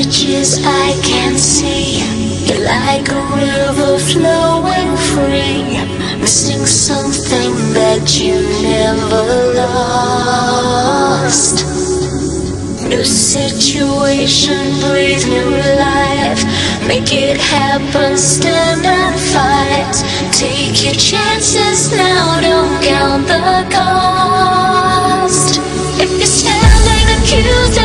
as I can see. You're like a river flowing free, missing something that you never lost. New situation, breathe new life. Make it happen, stand and fight. Take your chances now, don't count the cost. If you're standing accused.